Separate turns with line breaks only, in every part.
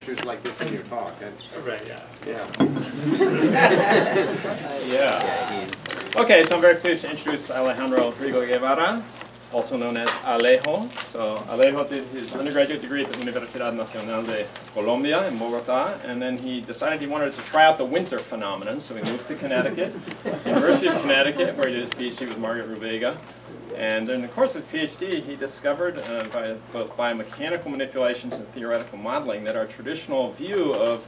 pictures like this in your talk. That's,
Right, yeah.
yeah.
Yeah.
Okay, so I'm very pleased to introduce Alejandro Rico Guevara, also known as Alejo. So Alejo did his undergraduate degree at the Universidad Nacional de Colombia in Bogota, and then he decided he wanted to try out the winter phenomenon, so he moved to Connecticut, University of Connecticut, where he did his PhD with Margaret Rubega. And in the course of the PhD, he discovered uh, by both biomechanical manipulations and theoretical modeling that our traditional view of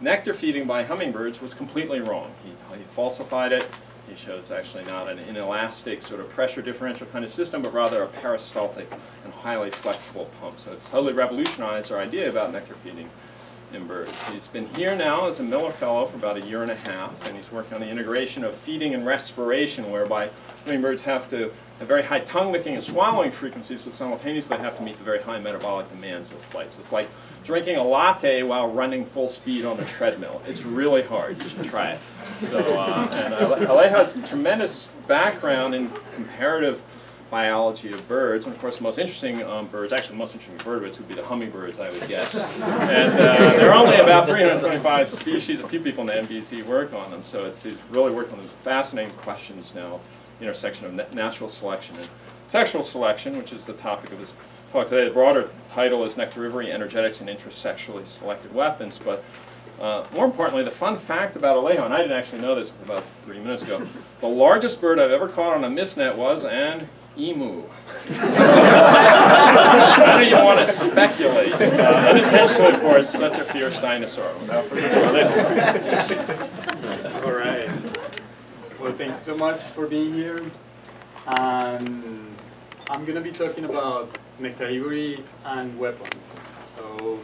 nectar feeding by hummingbirds was completely wrong. He, he falsified it. He showed it's actually not an inelastic sort of pressure differential kind of system, but rather a peristaltic and highly flexible pump. So it's totally revolutionized our idea about nectar feeding in birds. He's been here now as a Miller Fellow for about a year and a half, and he's working on the integration of feeding and respiration, whereby hummingbirds have to have very high tongue licking and swallowing frequencies, but simultaneously have to meet the very high metabolic demands of flight. So it's like drinking a latte while running full speed on a treadmill. It's really hard. You should try it. So, uh, and a tremendous background in comparative biology of birds, and of course the most interesting um, birds, actually the most interesting vertebrates would be the hummingbirds, I would guess. And uh, there are only about 325 species, a few people in the MVZ work on them, so it's, it's really worked on the fascinating questions now, intersection of natural selection and sexual selection, which is the topic of this talk today. The broader title is Nectarivory Energetics and Intrasexually Selected Weapons, but uh, more importantly, the fun fact about Alejo, and I didn't actually know this about three minutes ago, the largest bird I've ever caught on a mist net was an emu. I don't even want to speculate. Uh, unintentionally, of course, such a fierce dinosaur. Without further ado.
All right. Well, thank you so much for being here. Um, I'm going to be talking about nectarivory and weapons. So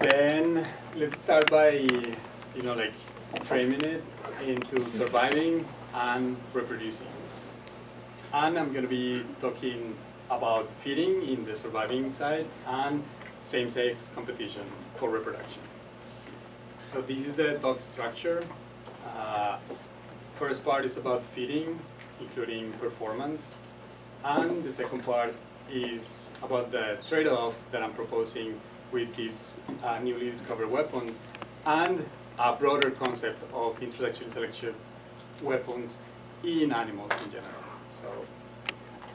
then let's start by, you know, like framing it into surviving and reproducing. And I'm going to be talking about feeding in the surviving side and same-sex competition for reproduction. So this is the talk structure. Uh, first part is about feeding, including performance. And the second part is about the trade-off that I'm proposing with these uh, newly discovered weapons and a broader concept of intrasexual selection weapons in animals in general. So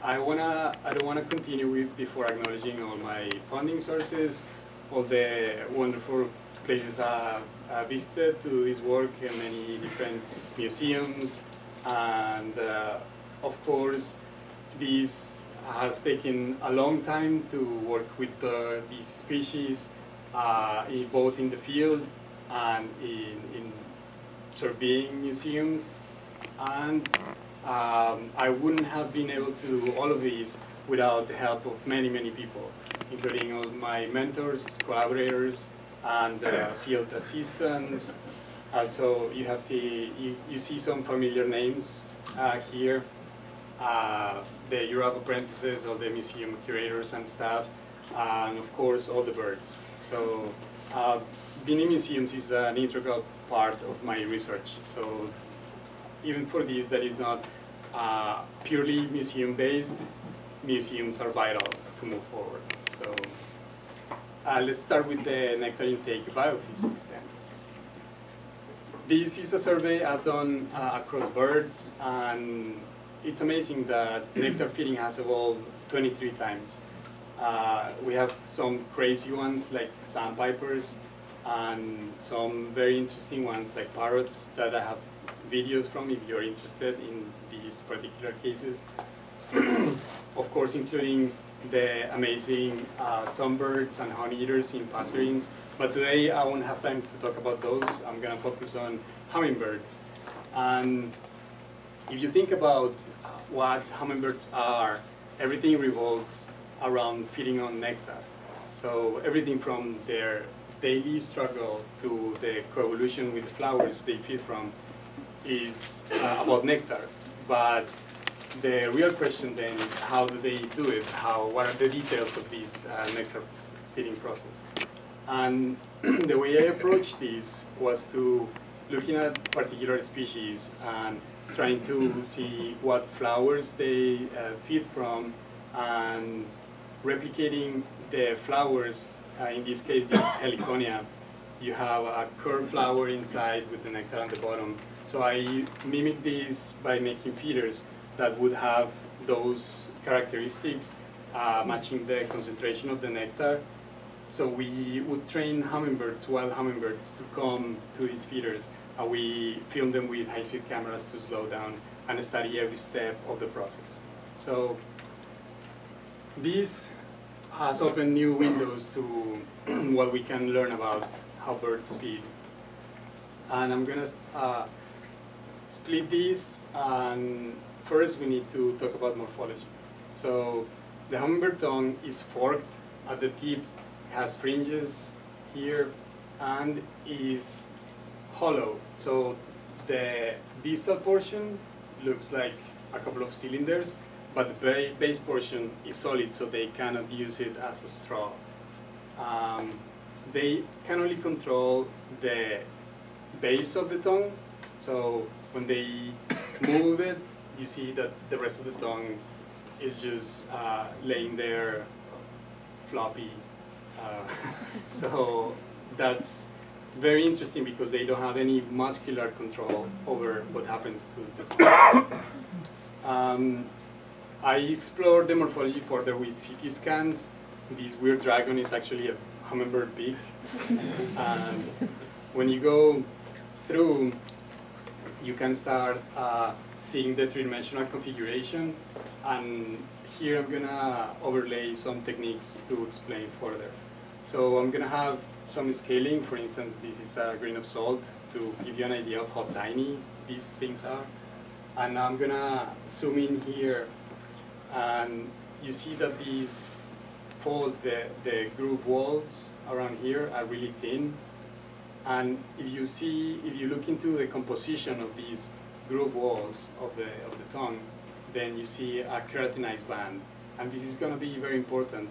I wanna I don't wanna continue with before acknowledging all my funding sources, all the wonderful places I, visited to do this work in many different museums, and uh, of course this has taken a long time to work with uh, these species, uh, in, both in the field and in, in surveying museums. And um, I wouldn't have been able to do all of these without the help of many, many people, including all my mentors, collaborators, and uh, field assistants. Also, you have see you, you see some familiar names uh, here. Uh, the URAP apprentices, all the museum curators and staff, and of course all the birds. So uh, being in museums is an integral part of my research. So even for this that is not uh, purely museum-based, museums are vital to move forward. So uh, let's start with the nectar intake biophysics then. This is a survey I've done uh, across birds, and it's amazing that nectar feeding has evolved 23 times. Uh, we have some crazy ones like sandpipers, and some very interesting ones like parrots that I have videos from if you're interested in these particular cases. of course, including the amazing uh, songbirds and honey eaters in passerines. But today I won't have time to talk about those. I'm going to focus on hummingbirds. And if you think about what hummingbirds are, everything revolves around feeding on nectar. So everything from their daily struggle to the coevolution with the flowers they feed from is uh, about nectar. But the real question then is how do they do it? How, what are the details of this uh, nectar feeding process? And the way I approached this was to looking at particular species and trying to see what flowers they uh, feed from and replicating the flowers uh, in this case, this heliconia, you have a curved flower inside with the nectar on the bottom. So I mimic this by making feeders that would have those characteristics uh, matching the concentration of the nectar. So we would train hummingbirds, wild hummingbirds, to come to these feeders. And we film them with high-speed cameras to slow down and study every step of the process. So this has opened new windows to what we can learn about how birds feed. And I'm gonna uh, split these, and first we need to talk about morphology. So the hummingbird tongue is forked at the tip, has fringes here, and is hollow. So the distal portion looks like a couple of cylinders, but the base portion is solid, so they cannot use it as a straw. Um, they can only control the base of the tongue, so when they move it, you see that the rest of the tongue is just uh, laying there floppy. Uh, so that's very interesting because they don't have any muscular control over what happens to the tongue. um, I explored the morphology further with CT scans. This weird dragon is actually a hummingbird beak. and when you go through, you can start uh, seeing the three-dimensional configuration. And here I'm gonna overlay some techniques to explain further. So I'm gonna have some scaling. For instance, this is a grain of salt to give you an idea of how tiny these things are. And I'm gonna zoom in here and you see that these folds, the, the groove walls around here are really thin. And if you see, if you look into the composition of these groove walls of the, of the tongue, then you see a keratinized band. And this is going to be very important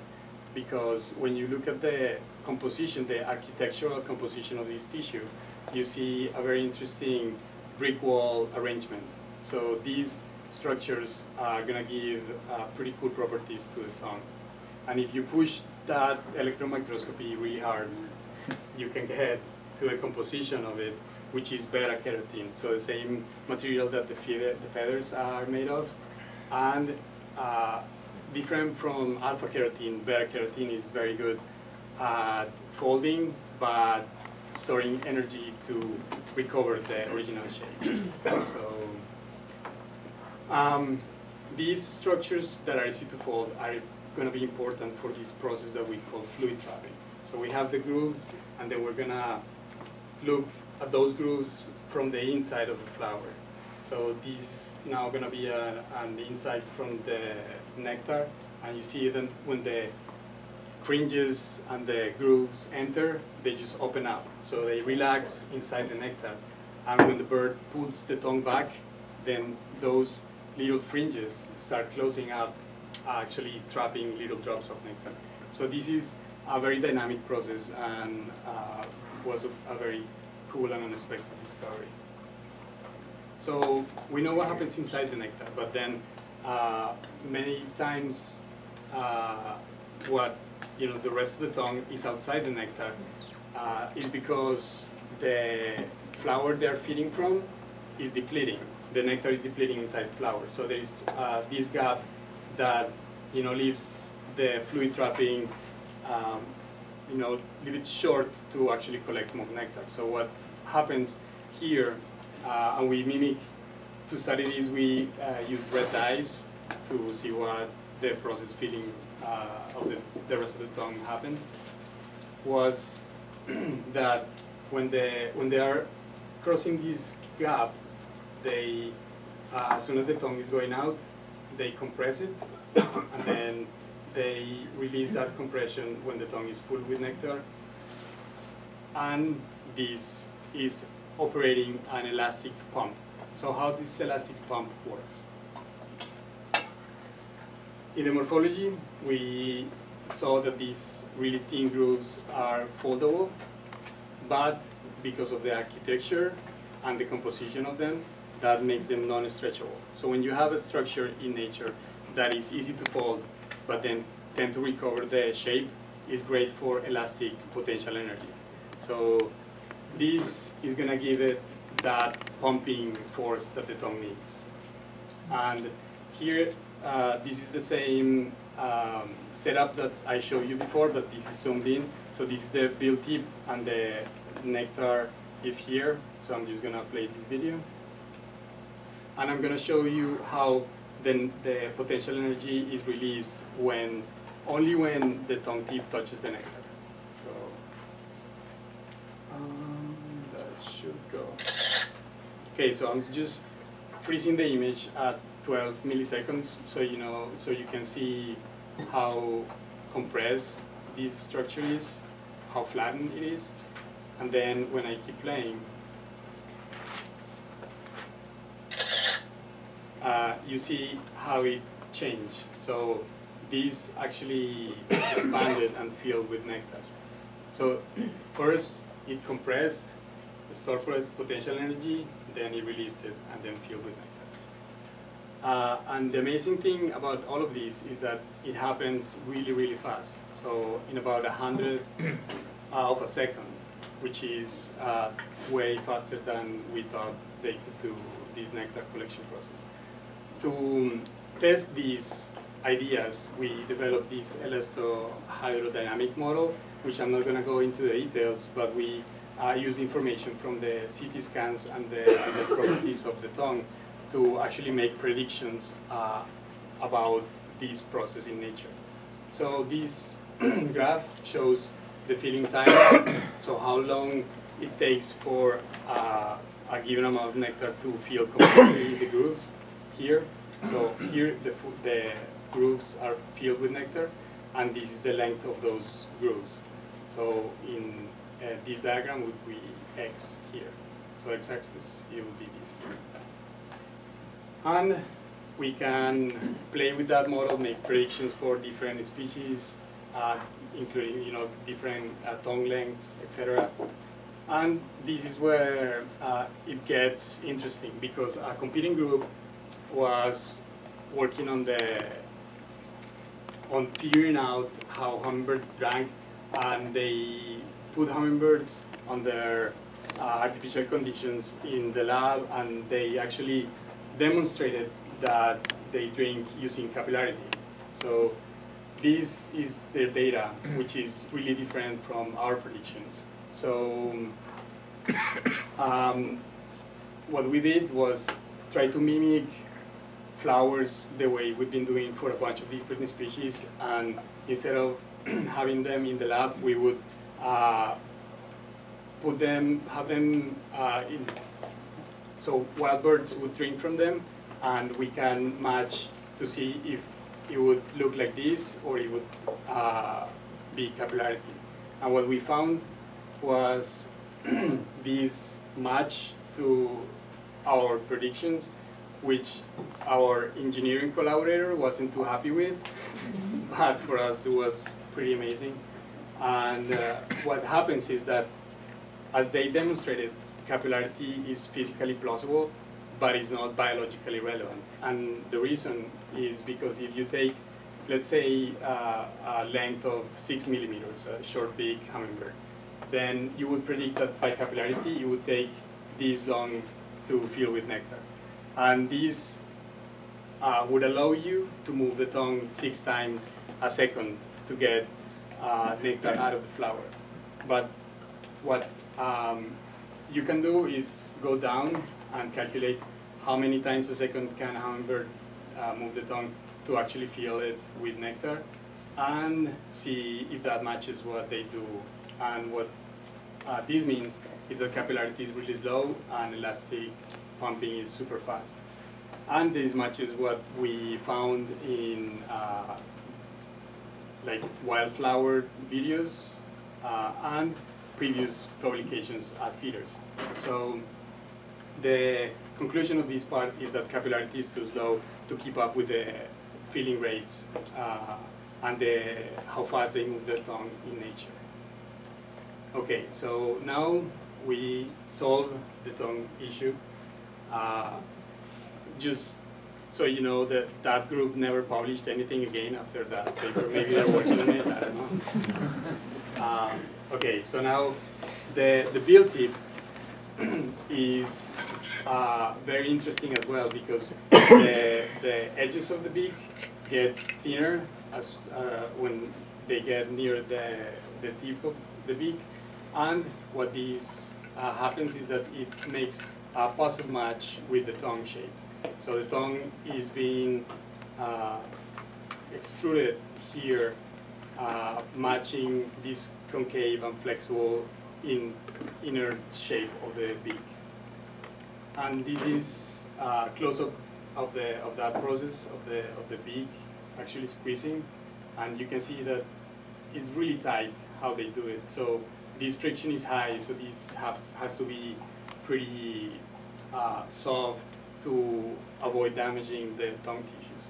because when you look at the composition, the architectural composition of this tissue, you see a very interesting brick wall arrangement. So these structures are going to give uh, pretty cool properties to the tongue. And if you push that electron microscopy really hard, you can get to the composition of it, which is beta keratin. So the same material that the, feather, the feathers are made of. And uh, different from alpha keratin, beta keratin is very good at folding, but storing energy to recover the original shape. so um, these structures that are easy to fold are going to be important for this process that we call fluid trapping. So we have the grooves, and then we're going to look at those grooves from the inside of the flower. So this is now going to be a, an inside from the nectar, and you see then when the fringes and the grooves enter, they just open up. So they relax inside the nectar. And when the bird pulls the tongue back, then those little fringes start closing up, actually trapping little drops of nectar. So this is a very dynamic process and uh, was a, a, very cool and unexpected discovery. So we know what happens inside the nectar, but then uh, many times uh, what you know the rest of the tongue is outside the nectar uh, is because the flower they're feeding from is depleting the nectar is depleting inside flower, So there is uh, this gap that you know leaves the fluid trapping um, you know a little bit short to actually collect more nectar. So what happens here, uh, and we mimic to study this, we uh, use red dyes to see what the process feeding uh, of the, the rest of the tongue happened. Was that when they when they are crossing this gap, they, uh, as soon as the tongue is going out, they compress it, and then they release that compression when the tongue is full with nectar. And this is operating an elastic pump. So how this elastic pump works? In the morphology, we saw that these really thin grooves are foldable, but because of the architecture and the composition of them, that makes them non-stretchable. So when you have a structure in nature that is easy to fold, but then tend to recover the shape, is great for elastic potential energy. So this is gonna give it that pumping force that the tongue needs. And here, uh, this is the same um, setup that I showed you before, but this is zoomed in. So this is the bill tip and the nectar is here. So I'm just gonna play this video. And I'm gonna show you how then the potential energy is released when, only when the tongue tip touches the nectar. So, um, that should go. Okay, so I'm just freezing the image at 12 milliseconds, so you know, so you can see how compressed this structure is, how flattened it is, and then when I keep playing, uh, you see how it changed. So this actually expanded and filled with nectar. So first it compressed, stored potential energy, then it released it, and then filled with nectar. Uh, and the amazing thing about all of this is that it happens really, really fast. So in about a hundred uh, of a second, which is uh, way faster than we thought they could do this nectar collection process. To test these ideas, we developed this Elasto hydrodynamic model, which I'm not going to go into the details, but we uh, use information from the CT scans and the, the properties of the tongue to actually make predictions uh, about this process in nature. So this graph shows the filling time, so how long it takes for uh, a given amount of nectar to fill completely the grooves here. So here the, the grooves are filled with nectar, and this is the length of those grooves. So in uh, this diagram would be x here. So x-axis, it would be this. And we can play with that model, make predictions for different species, uh, including you know different uh, tongue lengths, etc. And this is where uh, it gets interesting because a competing group was working on the on figuring out how hummingbirds drank, and they put hummingbirds under uh, artificial conditions in the lab, and they actually demonstrated that they drink using capillarity. So this is their data, which is really different from our predictions. So um, what we did was try to mimic flowers the way we've been doing for a bunch of different species, and instead of having them in the lab, we would uh, put them, have them uh, in so wild birds would drink from them, and we can match to see if it would look like this or it would uh, be capillarity. And what we found was this match to our predictions, which our engineering collaborator wasn't too happy with, but for us it was pretty amazing. And uh, what happens is that as they demonstrated, capillarity is physically plausible, but it's not biologically relevant. And the reason is because if you take, let's say, uh, a length of six millimeters, a short beak hummingbird, then you would predict that by capillarity it would take this long to fill with nectar. And this uh, would allow you to move the tongue six times a second to get uh, nectar out of the flower. But what um, you can do is go down and calculate how many times a second can a hummingbird uh, move the tongue to actually fill it with nectar and see if that matches what they do. And what uh, this means is that capillarity is really slow and elastic pumping is super fast. And this matches what we found in uh, like wildflower videos uh, and previous publications at feeders. So the conclusion of this part is that capillarity is too slow to keep up with the filling rates uh, and the, how fast they move their tongue in nature. Okay, so now we solve the tongue issue. Uh, just so you know that that group never published anything again after that paper. Maybe they're working on it, I don't know. Um, okay, so now the, the bill tip is uh, very interesting as well because the, the edges of the beak get thinner as uh, when they get near the, the tip of the beak. And what this uh, happens is that it makes a positive match with the tongue shape. So the tongue is being uh, extruded here, uh, matching this concave and flexible in inner shape of the beak. And this is uh, close-up of the of that process of the of the beak actually squeezing, and you can see that it's really tight how they do it. So this friction is high, so this has has to be pretty uh, soft to avoid damaging the tongue tissues.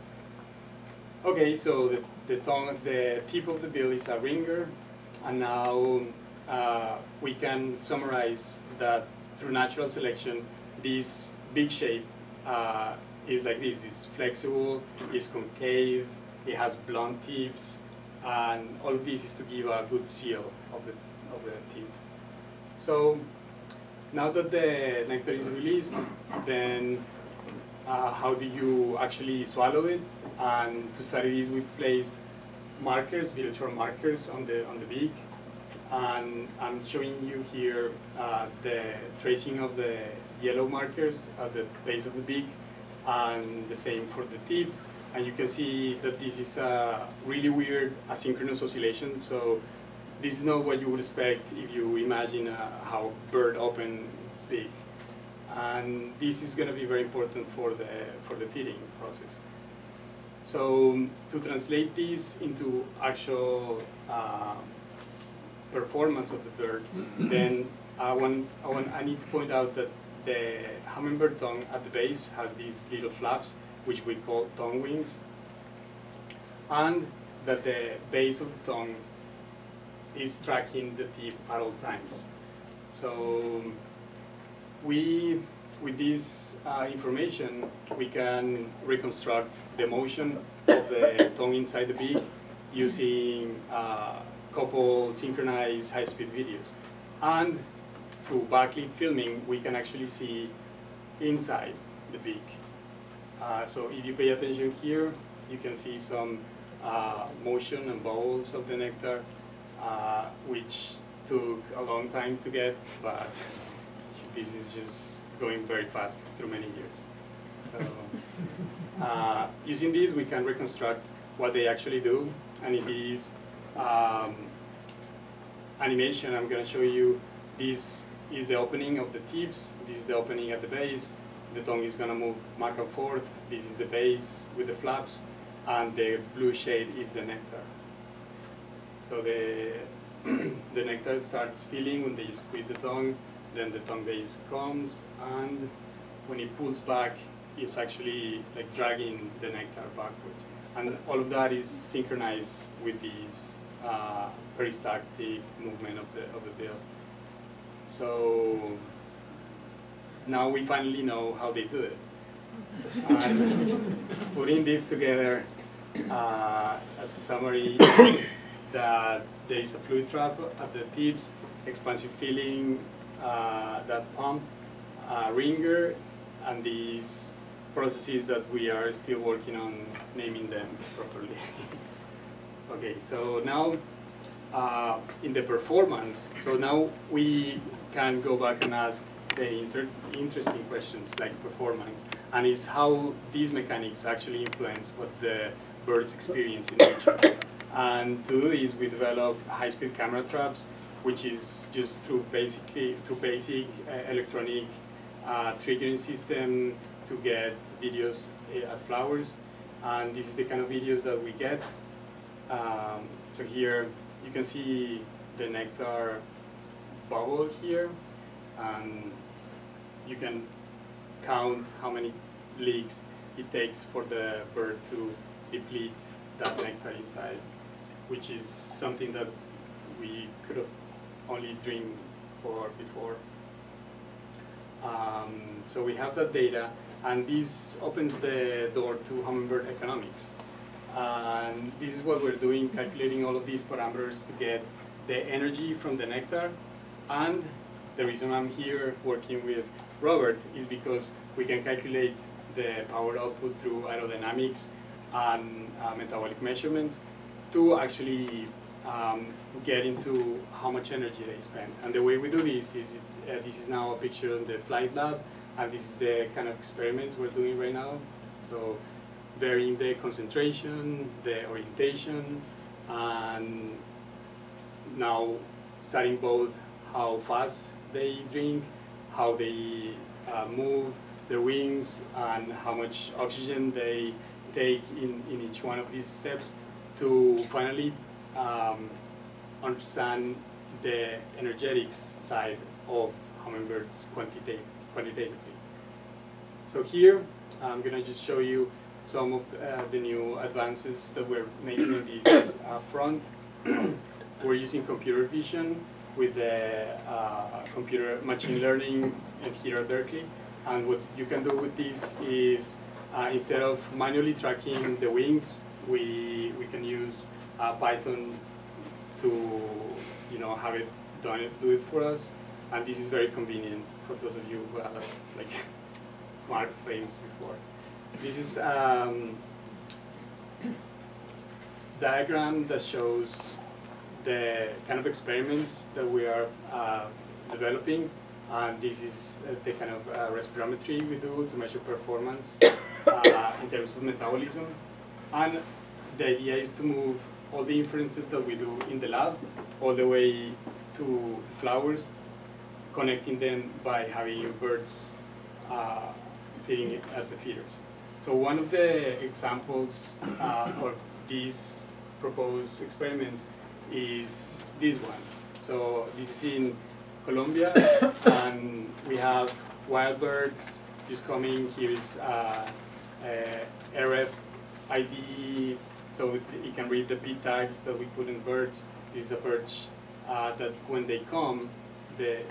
Okay, so the, the tongue, the tip of the bill is a ringer, and now uh, we can summarize that through natural selection, this big shape uh, is like this. It's flexible, it's concave, it has blunt tips, and all of this is to give a good seal of the, of the tip. So now that the nectar is released, then uh, how do you actually swallow it? And to study this, we placed markers, virtual markers on the on the beak, and I'm showing you here uh, the tracing of the yellow markers at the base of the beak, and the same for the tip. And you can see that this is a really weird asynchronous oscillation. So this is not what you would expect if you imagine uh, how bird open its beak. And this is going to be very important for the, for the feeding process. So to translate this into actual uh, performance of the bird, then I want, I want I need to point out that the hummingbird tongue at the base has these little flaps, which we call tongue wings, and that the base of the tongue is tracking the tip at all times. So we, with this uh, information, we can reconstruct the motion of the tongue inside the beak using uh, couple synchronized high-speed videos. And through backlit filming, we can actually see inside the beak. Uh, so if you pay attention here, you can see some uh, motion and bubbles of the nectar, uh, which took a long time to get, but this is just going very fast through many years. So uh, using this, we can reconstruct what they actually do, and it is um, animation. I'm going to show you this is the opening of the tips, this is the opening at the base, the tongue is going to move back and forth, this is the base with the flaps, and the blue shade is the nectar. So the, the nectar starts filling when they squeeze the tongue, then the tongue base comes, and when it pulls back, it's actually like dragging the nectar backwards. And all of that is synchronized with this uh, peristaltic movement of the, of the bill. So now we finally know how they do it. And putting this together uh, as a summary that there is a fluid trap at the tips, expansive filling, uh, that pump, uh, ringer, and these processes that we are still working on naming them properly. okay, so now uh, in the performance, so now we can go back and ask the inter interesting questions like performance, and it's how these mechanics actually influence what the birds experience in nature. And to do this, we develop high-speed camera traps, which is just through basically through basic uh, electronic uh, triggering system to get videos uh, at flowers. And this is the kind of videos that we get. Um, so here you can see the nectar bubble here, and you can count how many leaks it takes for the bird to deplete that nectar inside, which is something that we could have only dreamed for before. Um, so we have that data, and this opens the door to hummingbird economics. And this is what we're doing, calculating all of these parameters to get the energy from the nectar, and the reason I'm here working with Robert is because we can calculate the power output through aerodynamics and uh, metabolic measurements to actually um, get into how much energy they spend. And the way we do this is, uh, this is now a picture of the flight lab, and this is the kind of experiments we're doing right now. So varying the concentration, the orientation, and now studying both how fast they drink, how they uh, move their wings, and how much oxygen they take in, in each one of these steps to finally um, understand the energetics side of hummingbirds quantitative, quantitatively. So here, I'm going to just show you some of uh, the new advances that we're making in this uh, front. we're using computer vision with the uh, computer machine learning here at Berkeley. And what you can do with this is uh, instead of manually tracking the wings, we, we can use uh, Python to you know have it done it do it for us. And this is very convenient for those of you who have like marked frames before. This is um, diagram that shows the kind of experiments that we are uh, developing. And this is uh, the kind of uh, respirometry we do to measure performance uh, in terms of metabolism. And the idea is to move all the inferences that we do in the lab all the way to flowers, connecting them by having birds uh, feeding at the feeders. So one of the examples uh, of these proposed experiments is this one. So this is in Colombia, and we have wild birds just coming. Here is uh, uh, RFID, so it can read the P tags that we put in birds. This is a perch uh, that when they come, the,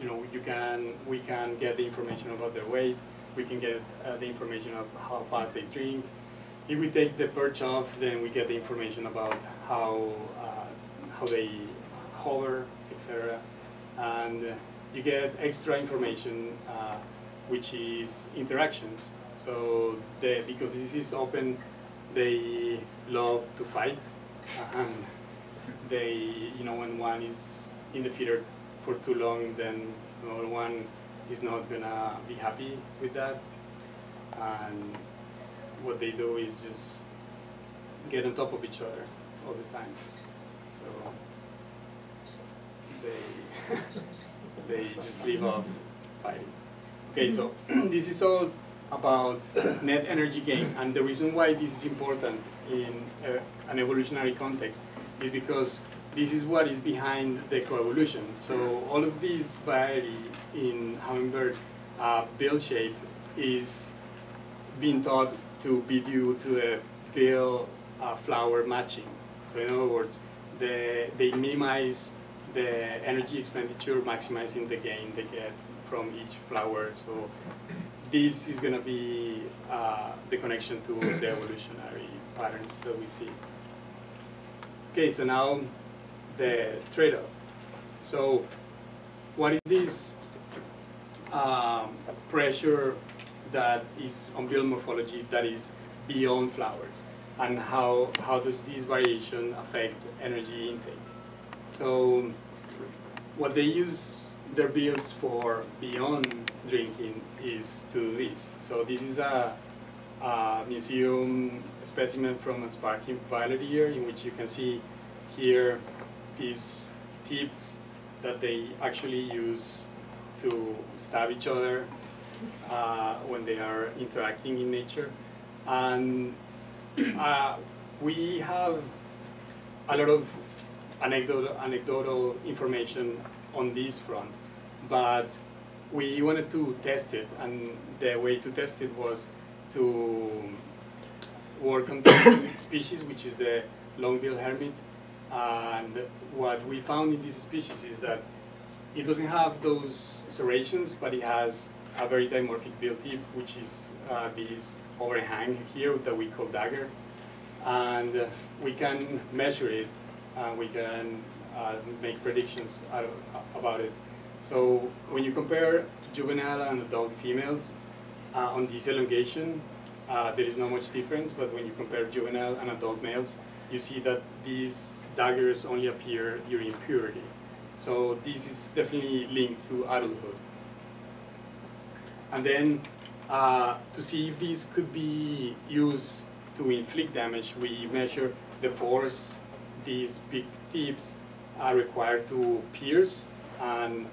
you know, you can, we can get the information about their weight, we can get uh, the information of how fast they drink. If we take the perch off, then we get the information about how, uh, how they hover, etc. And you get extra information, uh, which is interactions. So the, because this is open, they love to fight. And they, you know, when one is in the feeder for too long, then another one is not gonna be happy with that. And what they do is just get on top of each other all the time. So they they just leave off fighting. Okay, so this is all about net energy gain, and the reason why this is important in uh, an evolutionary context is because this is what is behind the coevolution. So all of this variety in hummingbird uh, bill shape is being thought to be due to the bill uh, flower matching. So in other words, the, they minimize the energy expenditure, maximizing the gain they get from each flower. So this is going to be uh, the connection to the evolutionary patterns that we see. Okay, so now the trade-off. So what is this um, pressure that is on bill morphology that is beyond flowers? And how, how does this variation affect energy intake? So what they use their bills for beyond drinking is to this. So this is a, a museum specimen from a sparking violet ear in which you can see here this tip that they actually use to stab each other uh, when they are interacting in nature. And uh, we have a lot of anecdotal, anecdotal information on this front, but we wanted to test it, and the way to test it was to work on this species, which is the long-billed hermit, and what we found in this species is that it doesn't have those serrations, but it has a very dimorphic bill tip, which is uh, this overhang here that we call dagger. And we can measure it, uh, we can uh, make predictions about it. So when you compare juvenile and adult females uh, on this elongation, uh, there is not much difference, but when you compare juvenile and adult males, you see that these daggers only appear during puberty. So this is definitely linked to adulthood. And then uh, to see if these could be used to inflict damage, we measure the force these big tips are required to pierce. And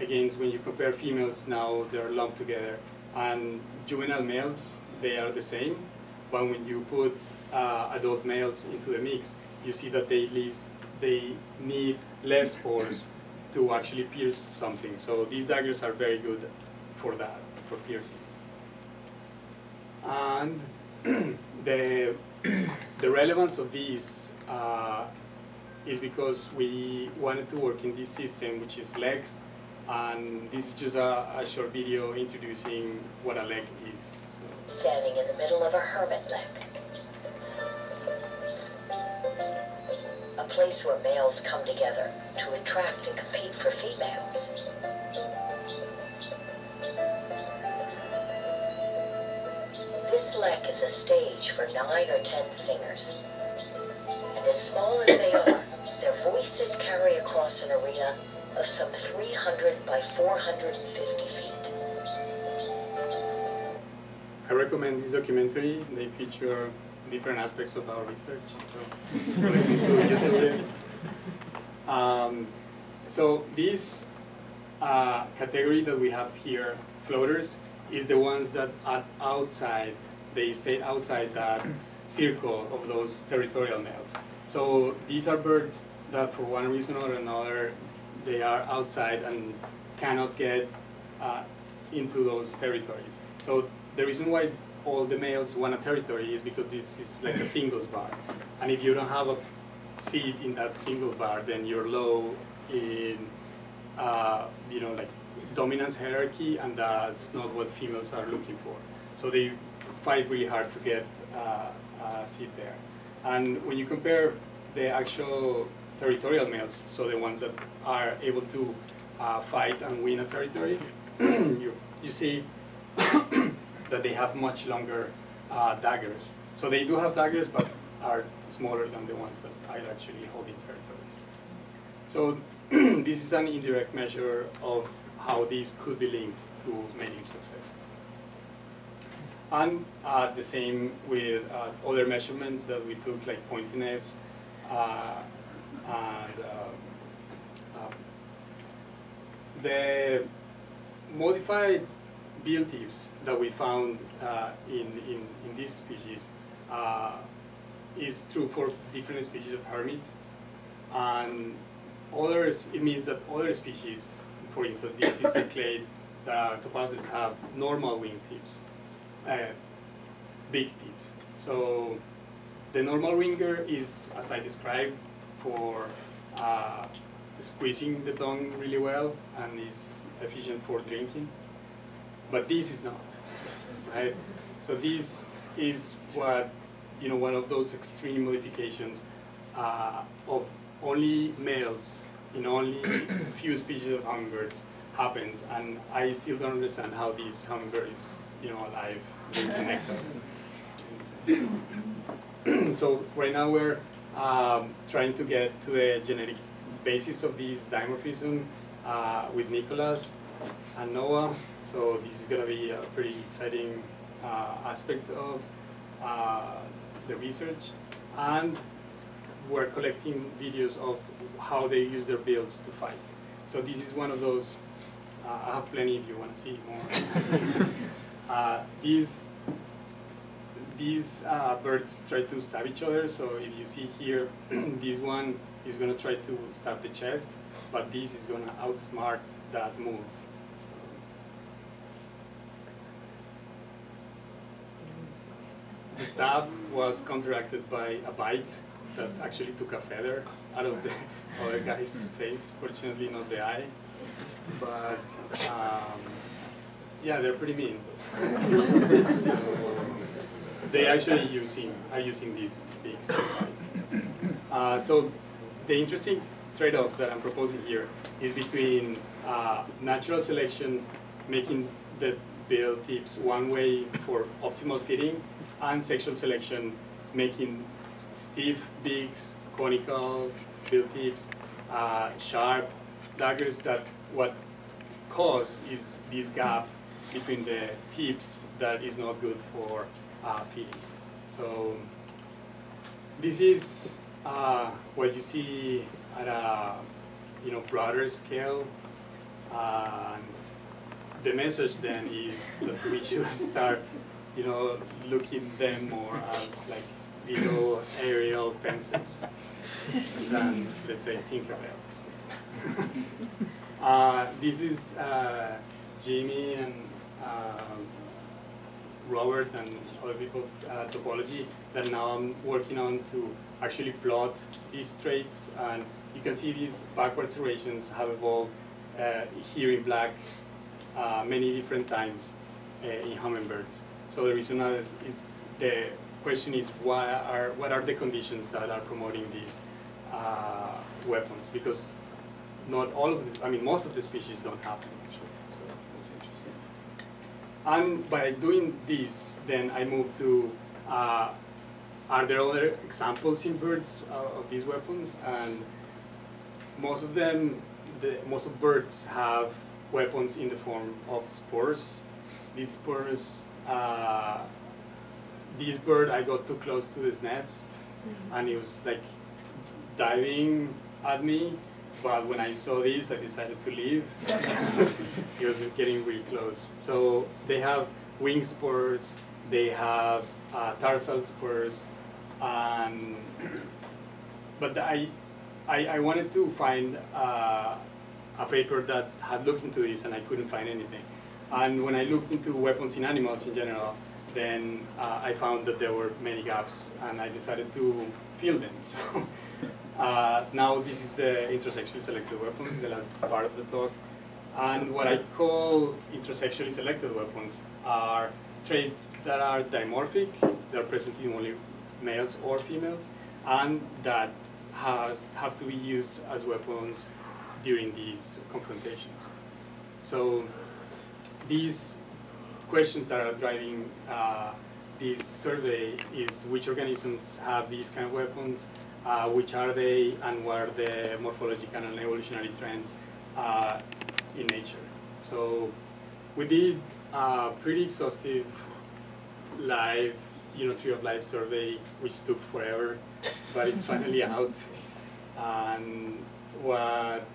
again, when you compare females now, they're lumped together. And juvenile males, they are the same. But when you put uh, adult males into the mix, you see that they least, they need less force to actually pierce something. So these daggers are very good for that, for piercing. And the, the relevance of these uh, is because we wanted to work in this system, which is leks, and this is just a, a short video introducing what a lek is. So.
Standing in the middle of a hermit lek. A place where males come together to attract and compete for females. This lek is a stage for nine or ten singers. And as small as they are, their voices carry across an arena of some 300 by 450 feet.
I recommend this documentary. They feature different aspects of our research. So. Um, so this uh, category that we have here, floaters, is the ones that are outside, they stay outside that circle of those territorial males. So these are birds that for one reason or another, they are outside and cannot get uh, into those territories. So the reason why all the males want a territory is because this is like a singles bar. And if you don't have a seat in that single bar, then you're low in, uh, you know, like dominance hierarchy, and that's not what females are looking for. So they fight really hard to get uh, a seat there. And when you compare the actual territorial males, so the ones that are able to uh, fight and win a territory, you, you see that they have much longer uh, daggers. So they do have daggers, but are smaller than the ones that are actually holding territories. So this is an indirect measure of how these could be linked to mating success. And uh, the same with uh, other measurements that we took, like pointiness, uh, and uh, uh, the modified bill tips that we found uh, in, in, in this species is true for different species of hermits. And others, it means that other species, for instance, this is a clade that topazes have normal wing tips, uh, big tips. So the normal ringer is, as I described, for uh, squeezing the tongue really well and is efficient for drinking. But this is not, right? So this is what, you know, one of those extreme modifications uh, of only males in only few species of hummingbirds happens, and I still don't understand how this hummingbird is, you know, alive so right now we're um, trying to get to the genetic basis of this dimorphism uh, with Nicholas and Noah. So this is going to be a pretty exciting uh, aspect of uh, the research. And we're collecting videos of how they use their bills to fight. So this is one of those, uh, I have plenty if you want to see more. Uh, these these uh, birds try to stab each other. So if you see here, this one is going to try to stab the chest, but this is going to outsmart that move. The stab was counteracted by a bite that actually took a feather out of the other guy's face. Fortunately, not the eye. But um, yeah, they're pretty mean. so, they actually using are using these beaks to. Uh, so the interesting trade-off that I'm proposing here is between uh, natural selection, making the bill tips one way for optimal fitting, and sexual selection, making stiff beaks, conical bill tips, uh, sharp daggers that what cause is this gap between the tips that is not good for So this is uh, what you see at a you know broader scale. Uh, the message then is that we should start you know looking them more as like little aerial fences than let's say Tinkerbell. uh, this is uh, Jimmy and um, Robert and other people's uh, topology that now I'm working on to actually plot these traits. And you can see these backward serrations have evolved uh, here in black uh, many different times uh, in hummingbirds. So the reason is, is the question is why are what are the conditions that are promoting these uh, weapons? Because not all of the, I mean most of the species don't have them actually. So that's interesting. And by doing this, then I move to, uh, are there other examples in birds uh, of these weapons? And most of them, the, most of birds have weapons in the form of spurs. These spurs, uh, this bird, I got too close to his nest, and he was like diving at me. But when I saw this, I decided to leave. he was getting really close. So they have wing spurs, they have uh, tarsal spurs, and but I, I, I wanted to find uh, a paper that had looked into this, and I couldn't find anything. And when I looked into weapons in animals in general, then uh, I found that there were many gaps, and I decided to fill them. So uh, now this is the intrasexually selected weapons, the last part of the talk. And what I call intrasexually selected weapons are traits that are dimorphic, that are present in only males or females, and that has, have to be used as weapons during these confrontations. So these questions that are driving uh, this survey is which organisms have these kind of weapons, uh, which are they, and what are the morphological and evolutionary trends uh, in nature. So we did a pretty exhaustive live, you know, tree of life survey, which took forever, but it's finally out. And what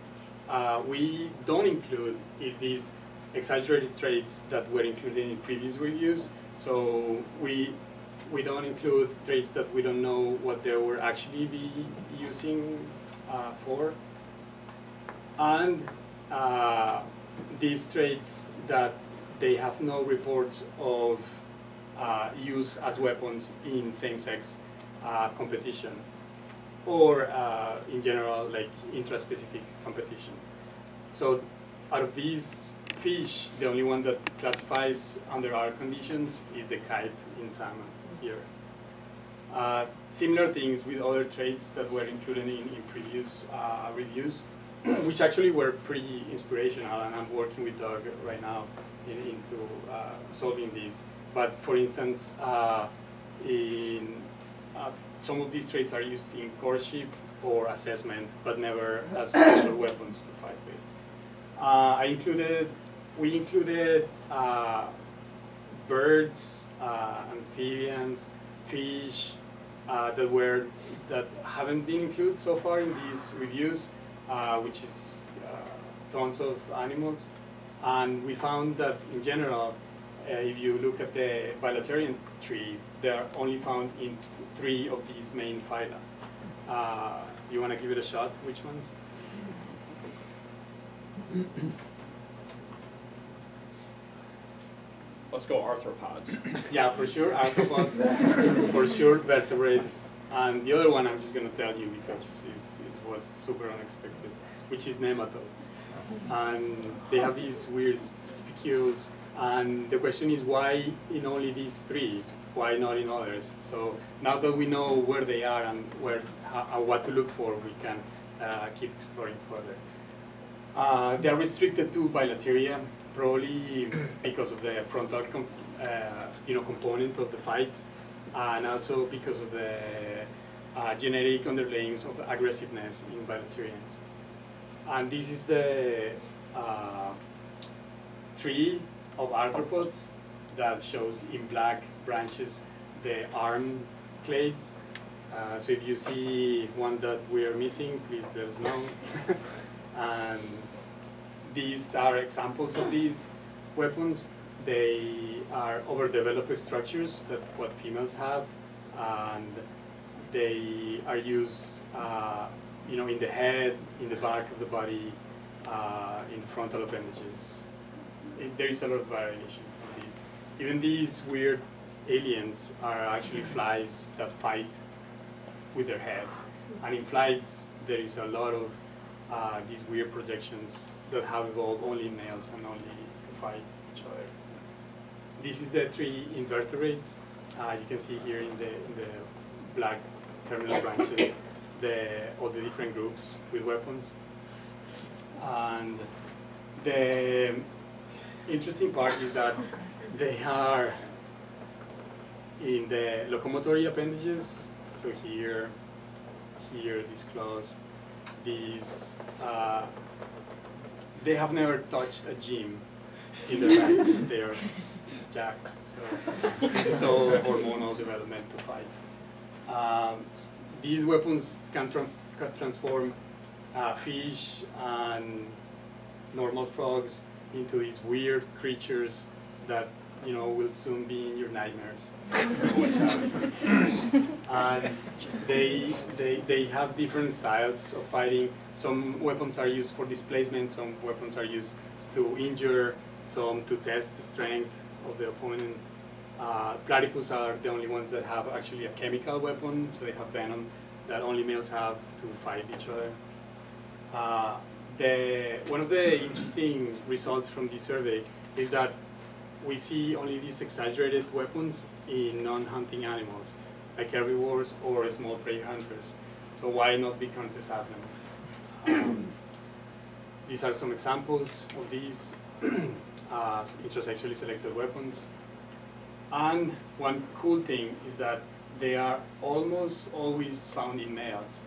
uh, we don't include is these exaggerated traits that were included in previous reviews. So we we don't include traits that we don't know what they were actually be using uh, for. And uh, these traits that they have no reports of uh, use as weapons in same-sex uh, competition or uh, in general like intraspecific competition. So out of these fish, the only one that classifies under our conditions is the kype in salmon here. Uh, similar things with other traits that were included in, in previous uh, reviews, which actually were pretty inspirational, and I'm working with Doug right now in, into uh, solving these. But for instance, uh, in uh, some of these traits are used in courtship or assessment, but never as actual weapons to fight with. Uh, I included, we included birds, uh, amphibians, fish uh, that were that haven't been included so far in these reviews, uh, which is uh, tons of animals, and we found that in general, if you look at the bilaterian tree, they are only found in three of these main phyla. do you want to give it a shot? Which ones?
Let's go arthropods.
Yeah, for sure, arthropods, for sure, vertebrates. And the other one I'm just going to tell you because it's, it was super unexpected, which is nematodes. And they have these weird spicules. And the question is why in only these three? Why not in others? So now that we know where they are and where, how, what to look for, we can uh, keep exploring further. Uh, they are restricted to bilateria, probably because of the frontal uh, you know, component of the fights, and also because of the uh, genetic underlayings of aggressiveness in bilaterians. And this is the uh, tree of arthropods that shows in black branches the arm clades. Uh, so if you see one that we are missing, please let us know. and these are examples of these weapons. They are overdeveloped structures that what females have, and they are used, uh, you know, in the head, in the back of the body, uh, in frontal appendages. It, there is a lot of variation of these. Even these weird aliens are actually flies that fight with their heads. And in flights, there is a lot of uh, these weird projections that have evolved only in males and only fight each other. This is the three invertebrates. Uh, you can see here in the, in the black terminal branches the, all the different groups with weapons. And the interesting part is that they are in the locomotory appendages. So here, here, these claws, these, uh, they have never touched a gym in their lives. they are jacked. So this all hormonal development to fight. Um, these weapons can, tra can transform uh, fish and normal frogs into these weird creatures that you know will soon be in your nightmares. and they, they, they have different styles of fighting. Some weapons are used for displacement, some weapons are used to injure, some to test the strength of the opponent. Uh, platypus are the only ones that have actually a chemical weapon, so they have venom that only males have to fight each other. Uh, the, one of the interesting results from this survey is that we see only these exaggerated weapons in non-hunting animals, like herbivores or small prey hunters. So why not big hunters have them? Um, these are some examples of these uh, intrasexually selected weapons. And one cool thing is that they are almost always found in males,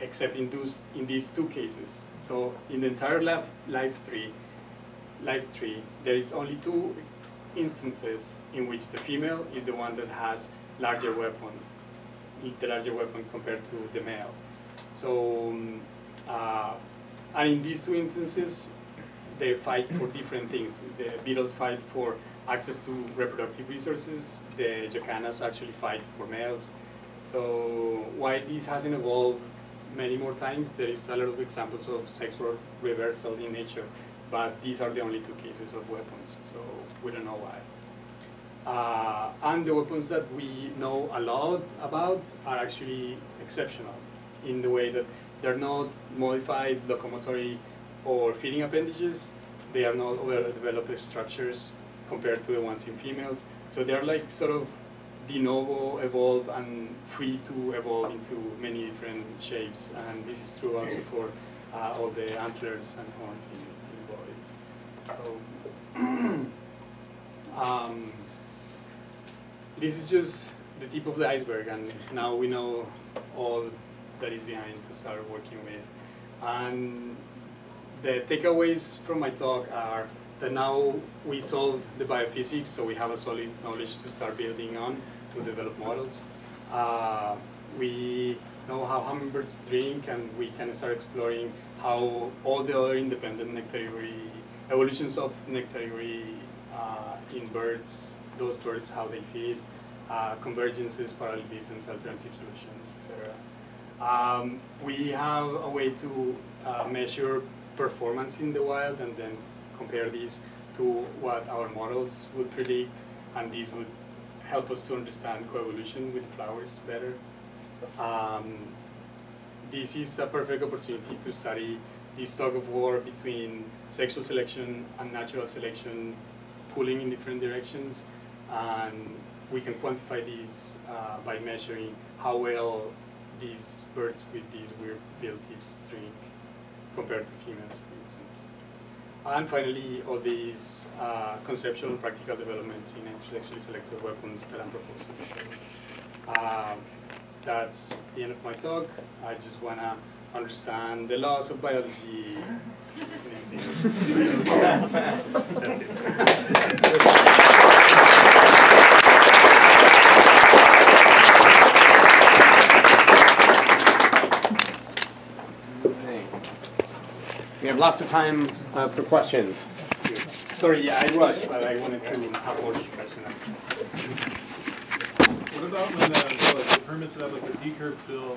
except in those in these two cases. So in the entire life, life tree, life tree, there is only two instances in which the female is the one that has larger weapon, the larger weapon compared to the male. So, um, uh, and in these two instances, they fight for different things. The beetles fight for access to reproductive resources. The jacanas actually fight for males. So why this hasn't evolved many more times, there is a lot of examples of sex role reversal in nature, but these are the only two cases of weapons, so we don't know why. Uh, and the weapons that we know a lot about are actually exceptional in the way that they're not modified locomotory or feeding appendages, they are not overdeveloped structures compared to the ones in females. So they're like sort of de novo evolve and free to evolve into many different shapes. And this is true also for uh, all the antlers and horns in, in. So um, this is just the tip of the iceberg, and now we know all that is behind to start working with. And the takeaways from my talk are that now we solve the biophysics, so we have a solid knowledge to start building on to develop models. Uh, we know how hummingbirds drink, and we can start exploring how all the other independent nectarivory evolutions of nectarivory uh, in birds, those birds, how they feed, uh, convergences, parallelisms, alternative solutions, etc. Um, we have a way to uh, measure performance in the wild and then compare these to what our models would predict, and these would help us to understand coevolution with flowers better. Um, this is a perfect opportunity to study this tug of war between sexual selection and natural selection pulling in different directions, and we can quantify these uh, by measuring how well these birds with these weird bill tips drink compared to females, for instance. And finally, all these uh, conceptual and practical developments in intrasexually selected weapons that I'm proposing. So, um, that's the end of my talk. I just want to understand the laws of biology. It's amazing. That's it.
We have lots of time uh, for questions.
Sorry, yeah, I rushed, but I wanted to have more discussion.
What about when uh, like, the hermits that have like a decurved bill?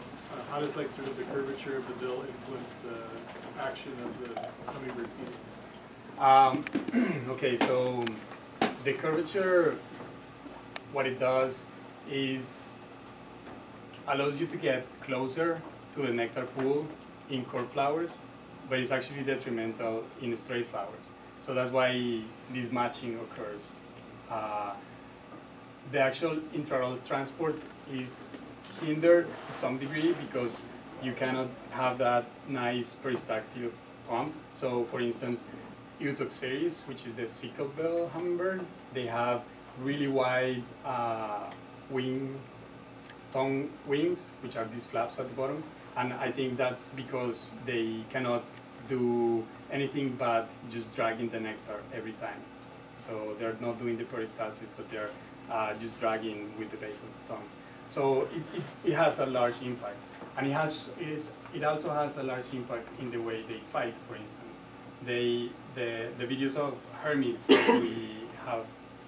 How does like sort of the curvature of the bill influence the action of the hummingbird?
Um, okay, so the curvature, what it does is allows you to get closer to the nectar pool in cord flowers, but it's actually detrimental in straight flowers. So that's why this matching occurs. Uh, the actual intraoral transport is hindered to some degree because you cannot have that nice peristaltic pump. So for instance, Eutoxeres, which is the sicklebill hummingbird, they have really wide uh, wing, tongue wings, which are these flaps at the bottom. And I think that's because they cannot do anything but just dragging the nectar every time. So they're not doing the peristalsis, but they're uh, just dragging with the base of the tongue. So it, it, it has a large impact. And it, has, is, it also has a large impact in the way they fight, for instance. They, the, the videos of hermits that we have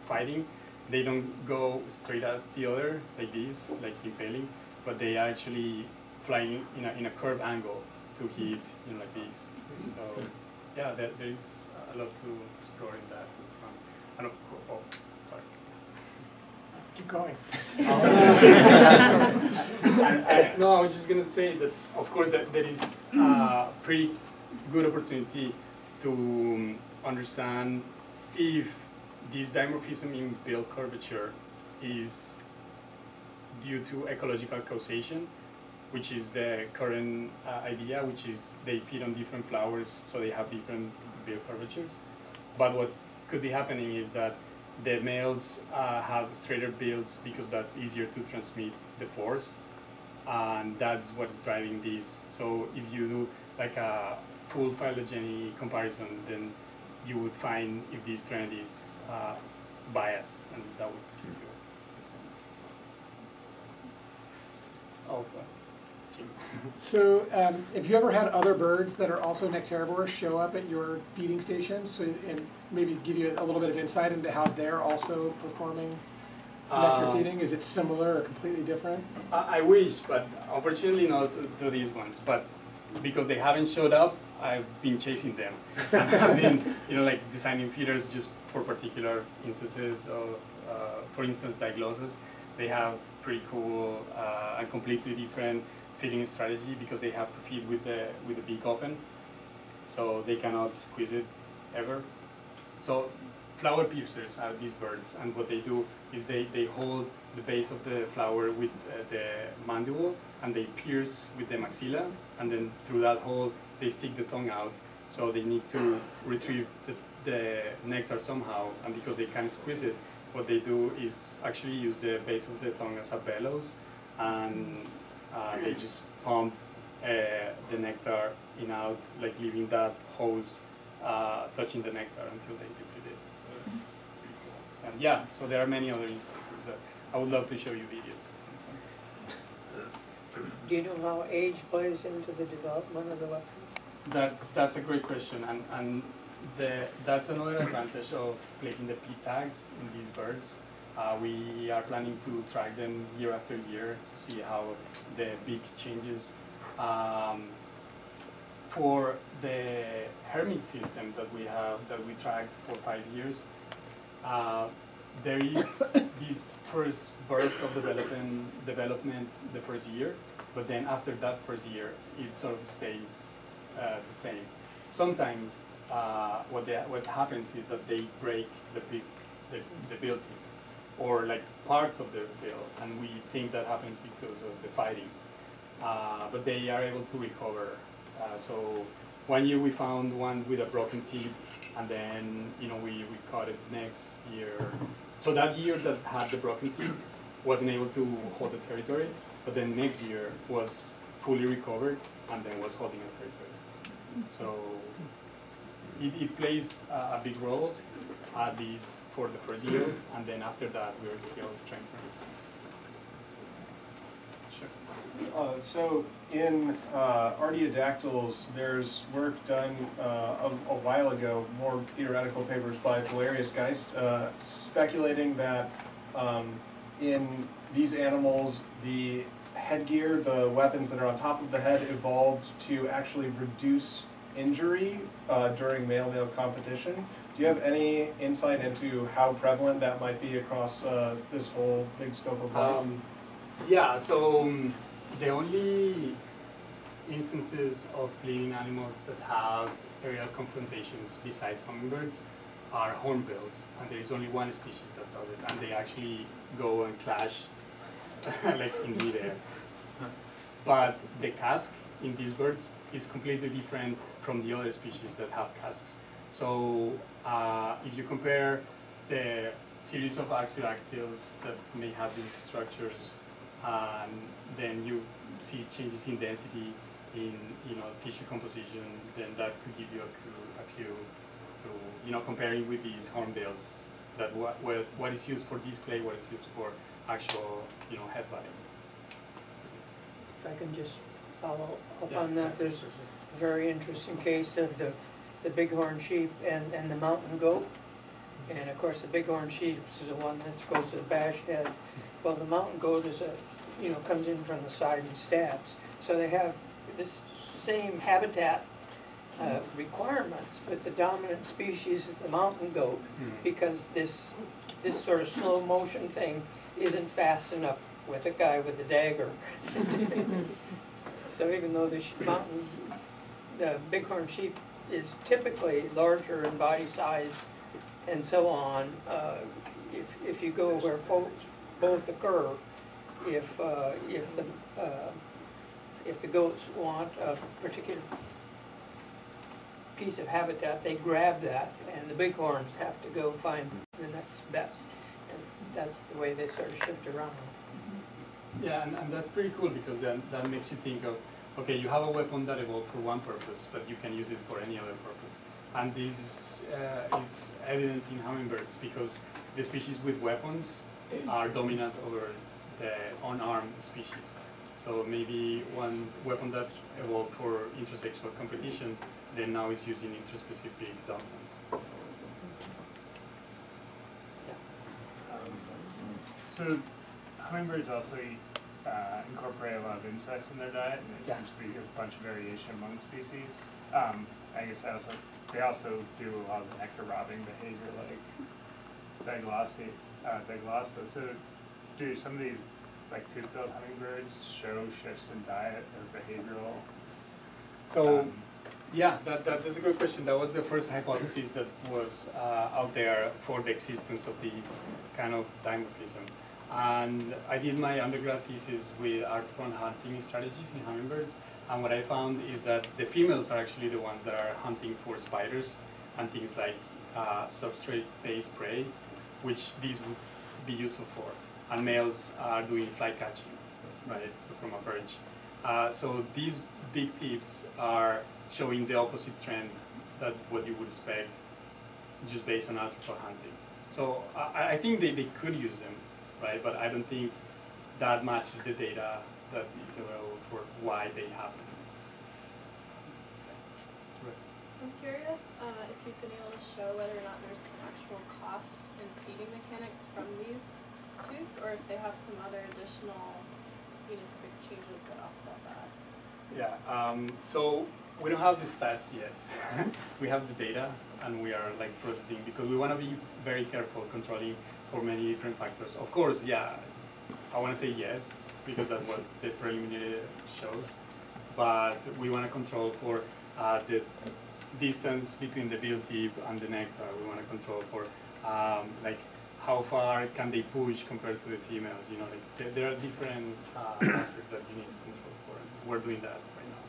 fighting, they don't go straight at the other like this, like impaling, but they actually flying in a, in a curved angle to hit, you know, like this. So, hmm. yeah, there, there is a lot to explore in that. And of course.
Keep going.
And I, no, I was just gonna say that, of course, that there is a pretty good opportunity to um, understand if this dimorphism in bill curvature is due to ecological causation, which is the current uh, idea, which is they feed on different flowers, so they have different bill curvatures. But what could be happening is that the males uh, have straighter bills because that's easier to transmit the force, and that's what's driving this. So if you do like a full phylogeny comparison, then you would find if this trend is uh, biased, and that would give you a sense. Oh,
So, um, have you ever had other birds that are also nectarivores show up at your feeding stations, so, and maybe give you a little bit of insight into how they're also performing nectar
Um,
feeding? Is it similar or completely different?
I, I wish, but unfortunately not to, to these ones. But because they haven't showed up, I've been chasing them. I've been, you know, like designing feeders just for particular instances. Of, uh, for instance, diglossus, they have pretty cool uh, and completely different feeding strategy because they have to feed with the with the beak open, so they cannot squeeze it ever. So flower piercers are these birds, and what they do is they, they hold the base of the flower with uh, the mandible, and they pierce with the maxilla, and then through that hole they stick the tongue out. So they need to retrieve the, the nectar somehow, and because they can't squeeze it, what they do is actually use the base of the tongue as a bellows, and uh, they just pump uh, the nectar in out, like leaving that hose uh, touching the nectar until they deplete it. So it's, it's pretty cool. And yeah, so there are many other instances that I would love to show you videos at some point.
Do you know how age plays into the development of the weapon?
That's that's a great question, and and the that's another advantage of placing the P tags in these birds. Uh, we are planning to track them year after year to see how the beak changes. Um, for the hermit system that we have that we tracked for five years, uh, there is this first burst of development development the first year, but then after that first year, it sort of stays uh, the same. Sometimes uh, what they, what happens is that they break the big the, the tip, or like parts of the bill, and we think that happens because of the fighting. uh, but they are able to recover. Uh, so one year we found one with a broken tip, and then you know we, we caught it next year. So that year that had the broken tip wasn't able to hold the territory, but then next year was fully recovered and then was holding a territory. So it, it plays a, a big role, at least for the first year, and then after that we're still trying to understand. Sure.
Uh, so in uh, artiodactyls, there's work done uh, a, a while ago, more theoretical papers by Valerius Geist, uh, speculating that um, in these animals, the headgear, the weapons that are on top of the head, evolved to actually reduce injury uh, during male-male competition. Do you have any insight into how prevalent that might be across uh, this whole big scope of life?
Um, yeah, so um, the only instances of living animals that have aerial confrontations besides hummingbirds are hornbills, and there is only one species that does it, and they actually go and clash like in midair. But the casque in these birds is completely different from the other species that have casques. So uh, if you compare the series of artiodactyls that may have these structures, um, then you see changes in density, in you know tissue composition, then that could give you a clue, a clue to you know comparing with these hornbills that what, what what is used for display, what is used for actual you know head body.
If I can just follow up
Yeah.
on that, there's a very interesting case of the, the bighorn sheep and, and the mountain goat. And of course, the bighorn sheep is the one that goes to the bash head. Well, the mountain goat is a, you know, comes in from the side and stabs. So they have this same habitat uh, requirements, but the dominant species is the mountain goat because this, this sort of slow motion thing isn't fast enough with a guy with a dagger. So even though the mountain, the bighorn sheep is typically larger in body size and so on, uh, if, if you go where fo- both occur, if, uh, if the, uh, if the goats want a particular piece of habitat, they grab that, and the bighorns have to go find the next best. And that's the way they sort of shift around.
Yeah, and, and that's pretty cool because then that makes you think of, okay, you have a weapon that evolved for one purpose, but you can use it for any other purpose. And this uh, is evident in hummingbirds because the species with weapons are dominant over the unarmed species. So maybe one weapon that evolved for intrasexual competition then now is using interspecific dominance. So,
So hummingbirds also eat, uh, incorporate a lot of insects in their diet, and there
Yeah.
seems to be a bunch of variation among species. Um, I guess they also, they also do a lot of nectar robbing behavior like Diglossi, uh, Diglossa. So do some of these, like tooth-billed hummingbirds, show shifts in diet or behavioral?
so
um,
Yeah, that, that is a good question. That was the first hypothesis that was uh, out there for the existence of these kind of dimorphism. And I did my undergrad thesis with arthropod hunting strategies in hummingbirds. And what I found is that the females are actually the ones that are hunting for spiders and things like uh, substrate-based prey, which these would be useful for. And males are doing fly catching, right, so from a perch. Uh, so these big tips are showing the opposite trend that what you would expect just based on arthropod hunting. So I, I think they, they could use them, right? But I don't think that matches the data that is available for why they happen.
I'm curious uh, if you've been able to show whether or not there's an actual cost in feeding mechanics from these or if they have some other additional phenotypic changes that offset that.
Yeah, um, so we don't have the stats yet. we have the data and we are like processing because we want to be very careful controlling for many different factors. Of course, yeah, I want to say yes because that's what the preliminary shows, but we want to control for uh, the distance between the bill tip and the nectar. We want to control for um, like how far can they push compared to the females. You know, like there, there are different uh, aspects that you need to control for. we're doing that right now.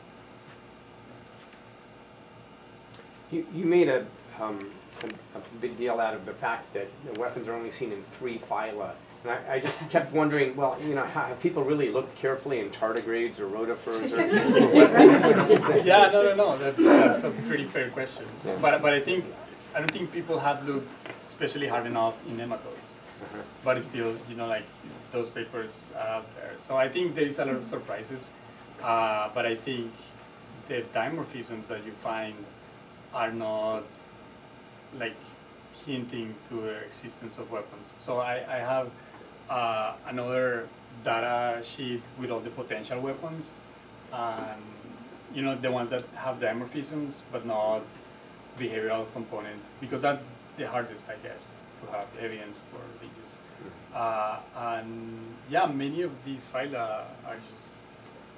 You, you made a, um, a, a big deal out of the fact that the weapons are only seen in three phyla. And I, I just kept wondering, well, you know, ha- have people really looked carefully in tardigrades or rotifers or weapons? or is
Yeah, no, no, no, that's, that's a pretty fair question.
Yeah.
But, but I think, I don't think people have looked especially hard enough in nematodes.
Uh-huh.
But still, you know, like those papers are out there. So I think there is a lot of surprises. Uh, but I think the dimorphisms that you find are not like hinting to the existence of weapons. So I, I have uh, another data sheet with all the potential weapons, and you know the ones that have dimorphisms but not behavioral component because that's the hardest, I guess, to have evidence for the use. Uh, and yeah, many of these phyla are just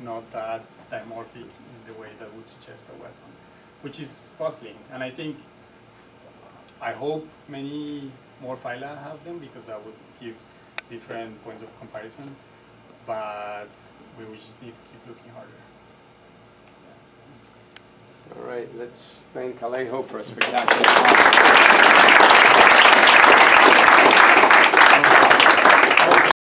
not that dimorphic in the way that would suggest a weapon, which is puzzling. And I think, I hope many more phyla have them because that would give different points of comparison. But we will just need to keep looking harder.
All right, let's thank Alejo for a spectacular